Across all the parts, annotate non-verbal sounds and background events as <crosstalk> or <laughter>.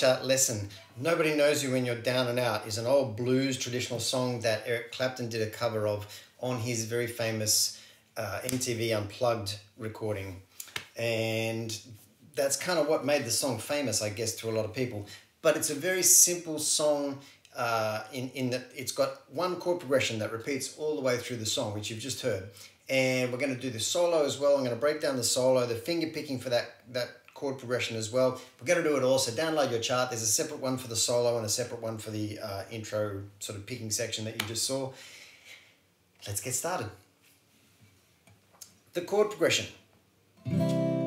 Lesson. Nobody Knows You When You're Down and Out is an old blues traditional song that Eric Clapton did a cover of on his very famous uh, MTV Unplugged recording. And that's kind of what made the song famous, I guess, to a lot of people. But it's a very simple song uh, in, in that it's got one chord progression that repeats all the way through the song, which you've just heard. And we're going to do the solo as well. I'm going to break down the solo, the finger picking for that, that chord progression as well. We're going to do it all, so download your chart. There's a separate one for the solo and a separate one for the uh, intro sort of picking section that you just saw. Let's get started. The chord progression.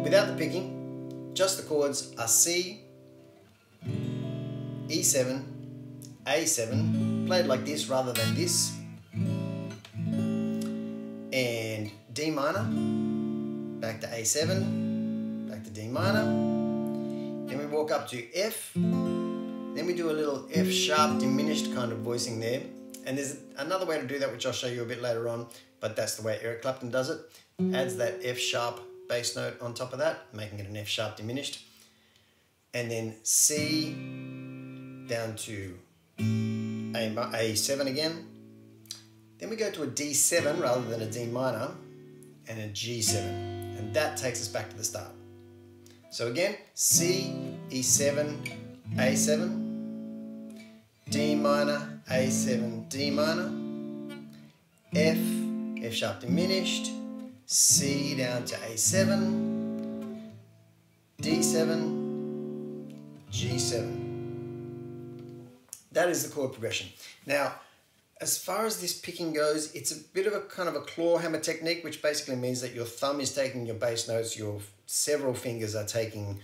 Without the picking, just the chords are C, E7, A7, played like this rather than this, and D minor, back to A7, D minor. Then we walk up to F. Then we do a little F sharp diminished kind of voicing there. And there's another way to do that, which I'll show you a bit later on, but that's the way Eric Clapton does it. Adds that F sharp bass note on top of that, making it an F sharp diminished. And then C down to A, A7 again. Then we go to a D7 rather than a D minor and a G7. And that takes us back to the start. So again, C, E7, A7, D minor, A7, D minor, F, F sharp diminished, C down to A7, D7, G7. That is the chord progression. Now, as far as this picking goes, it's a bit of a kind of a claw hammer technique, which basically means that your thumb is taking your bass notes, your several fingers are taking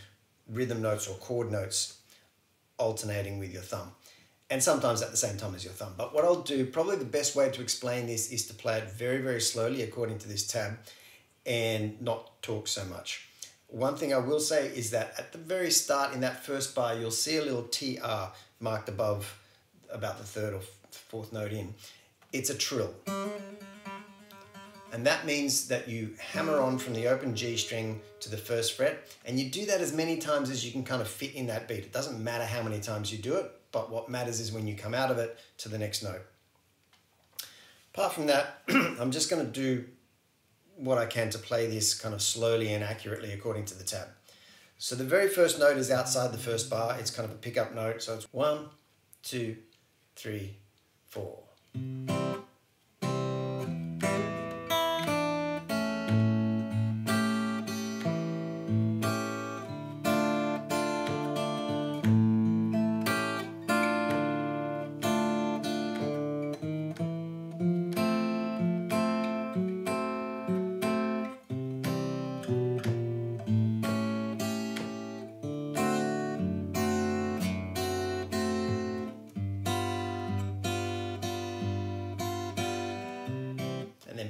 rhythm notes or chord notes, alternating with your thumb. And sometimes at the same time as your thumb. But what I'll do, probably the best way to explain this is to play it very, very slowly according to this tab and not talk so much. One thing I will say is that at the very start in that first bar, you'll see a little TR marked above about the third or fourth note in, it's a trill. And that means that you hammer mm. on from the open G string to the first fret, and you do that as many times as you can kind of fit in that beat. It doesn't matter how many times you do it, but what matters is when you come out of it to the next note. Apart from that, <clears throat> I'm just going to do what I can to play this kind of slowly and accurately according to the tab. So the very first note is outside the first bar. It's kind of a pickup note. So it's one, two, three, four.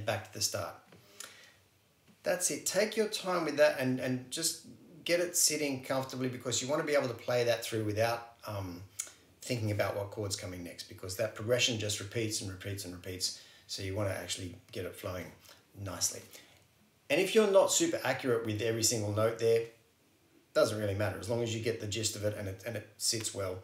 Back to the start. That's it. Take your time with that and, and just get it sitting comfortably because you want to be able to play that through without um, thinking about what chord's coming next because that progression just repeats and repeats and repeats. So you want to actually get it flowing nicely. And if you're not super accurate with every single note there, doesn't really matter as long as you get the gist of it and it, and it sits well.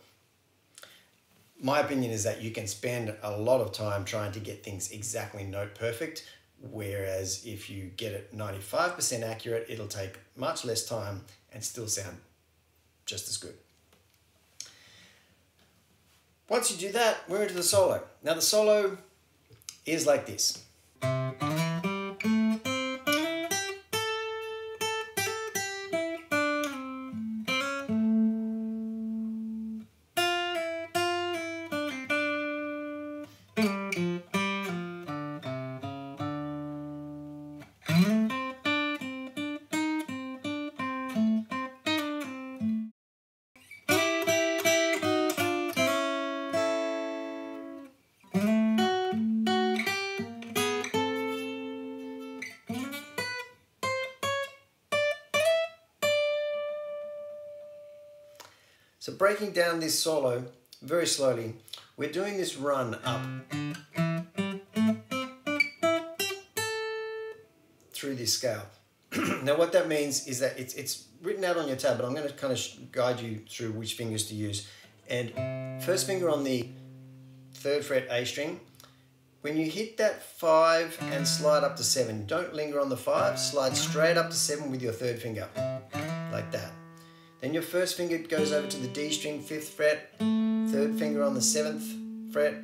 My opinion is that you can spend a lot of time trying to get things exactly note perfect, whereas if you get it 95% accurate, it'll take much less time and still sound just as good. Once you do that, we're into the solo. Now the solo is like this. So breaking down this solo very slowly, we're doing this run up through this scale. <clears throat> now what that means is that it's, it's written out on your tab, but I'm going to kind of guide you through which fingers to use. And first finger on the third fret A string, when you hit that five and slide up to seven, don't linger on the five, slide straight up to seven with your third finger, like that. Then your first finger goes over to the D string, fifth fret, third finger on the seventh fret.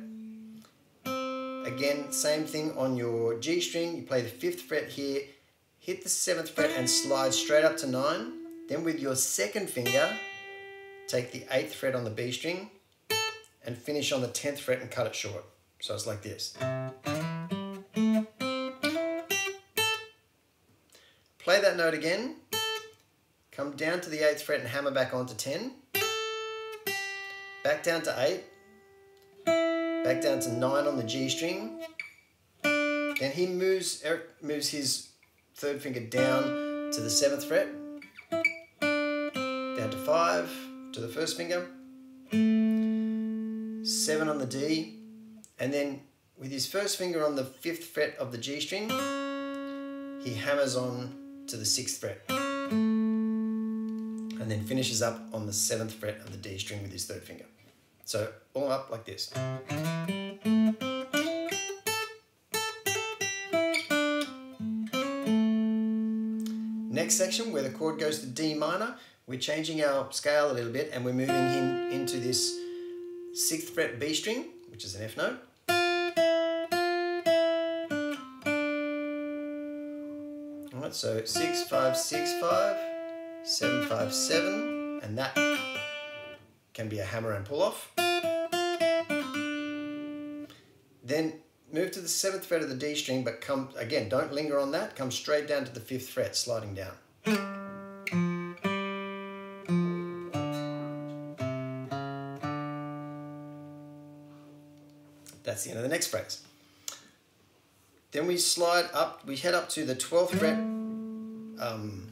Again, same thing on your G string, you play the fifth fret here, hit the seventh fret and slide straight up to nine. Then with your second finger, take the eighth fret on the B string and finish on the 10th fret and cut it short. So it's like this. Play that note again. Come down to the 8th fret and hammer back onto 10. Back down to 8. Back down to 9 on the G string. Then he moves, Eric moves his third finger down to the 7th fret. Down to 5 to the first finger. 7 on the D, and then with his first finger on the 5th fret of the G string, he hammers on to the 6th fret, and then finishes up on the 7th fret of the D string with his third finger. So all up like this. Next section where the chord goes to D minor, we're changing our scale a little bit and we're moving him into this sixth fret B string, which is an F note. Alright, so six, five, six, five, seven, five, seven, and that can be a hammer and pull off. Then move to the seventh fret of the D string, but come again, don't linger on that, come straight down to the fifth fret, sliding down. That's the end of the next phrase. Then we slide up, we head up to the 12th fret um,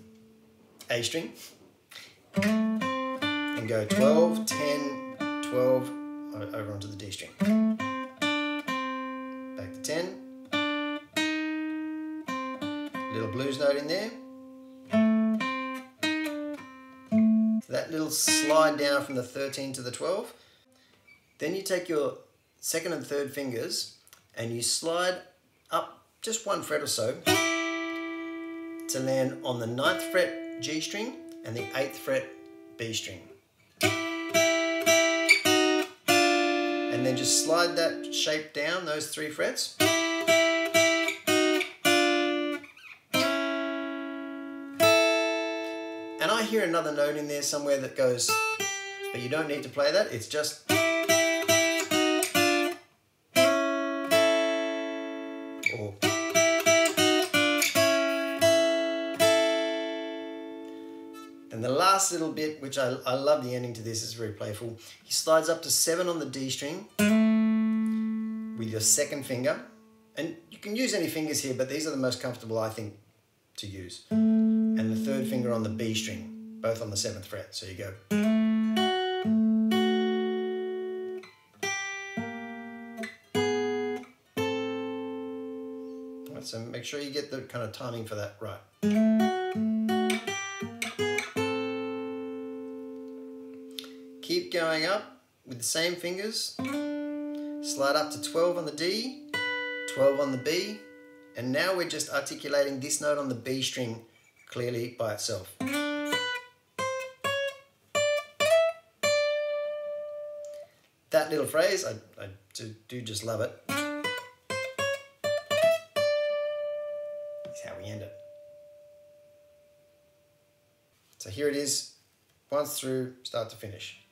A string and go 12, 10, 12 over onto the D string. Back to 10. Little blues note in there. So that little slide down from the 13 to the 12. Then you take your second and third fingers and you slide up just one fret or so to land on the ninth fret G string and the eighth fret B string. And then just slide that shape down, those three frets. And I hear another note in there somewhere that goes, but you don't need to play that, it's just And the last little bit, which I, I love the ending to this, is very playful. He slides up to seven on the D string with your second finger. And you can use any fingers here, but these are the most comfortable, I think, to use. And the third finger on the B string, both on the seventh fret. So you go. so make sure you get the kind of timing for that right. Going up with the same fingers. Slide up to 12 on the D, 12 on the B, and now we're just articulating this note on the B string clearly by itself. That little phrase, I, I do, do just love it. Is how we end it. So here it is, once through, start to finish.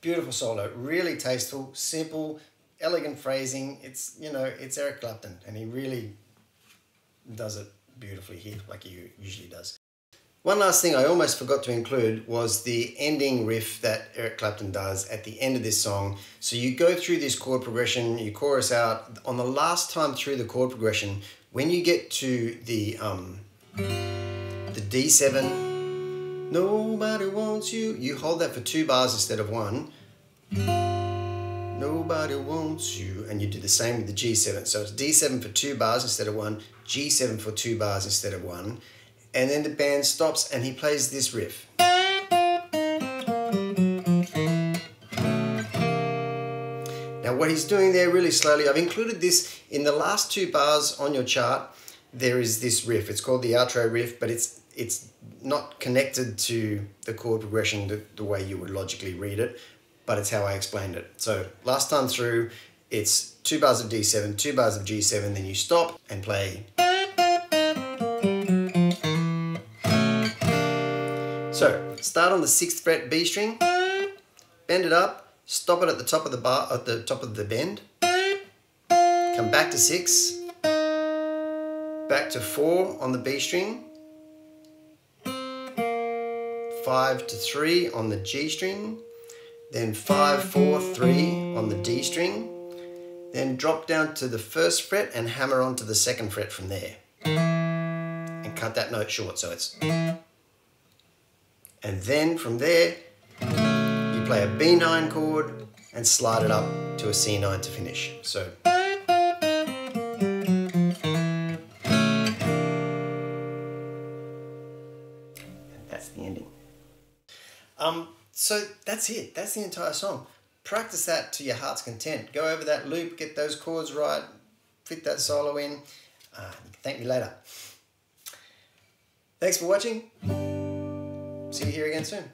Beautiful solo, really tasteful, simple, elegant phrasing. It's, you know, it's Eric Clapton and he really does it beautifully here like he usually does. One last thing I almost forgot to include was the ending riff that Eric Clapton does at the end of this song. So you go through this chord progression, you chorus out. On the last time through the chord progression, when you get to the um, the D7, nobody wants you, you hold that for two bars instead of one. Nobody wants you, and you do the same with the G7. So it's D7 for two bars instead of one, G7 for two bars instead of one and then the band stops and he plays this riff. Now what he's doing there really slowly, I've included this in the last two bars on your chart, there is this riff. It's called the outro riff, but it's it's not connected to the chord progression the, the way you would logically read it, but it's how I explained it. So last time through, it's two bars of D7, two bars of G7, then you stop and play So start on the sixth fret B string, bend it up, stop it at the top of the bar, at the top of the bend, come back to six, back to four on the B string, five to three on the G string, then five, four, three on the D string, then drop down to the first fret and hammer onto the second fret from there. And cut that note short so it's and then from there, you play a B9 chord and slide it up to a C9 to finish. So. Um, so that's it. That's the entire song. Practice that to your heart's content. Go over that loop, get those chords right, fit that solo in. Uh, you thank me later. Thanks for watching. See you here again soon.